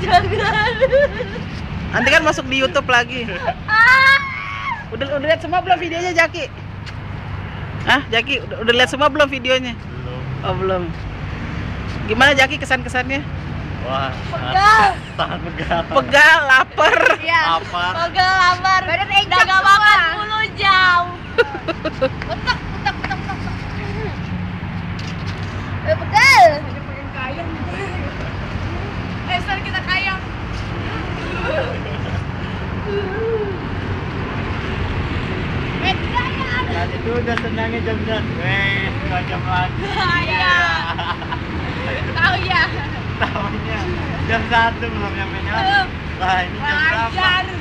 jangan nanti kan masuk di YouTube lagi ah. udah udah lihat semua belum videonya Jaki ah Jaki udah, udah lihat semua belum videonya belum oh belum gimana Jaki kesan kesannya Wah, pegal. Sangat pegal. Pegal, lapar. Iya. Lapar. Pegal, lapar. Dan itu udah senangnya jam jam. Weh, dua jam lagi. Iya. Tahu ya. Tahunya jam satu belum nyampe nyampe. Lah ini jam berapa?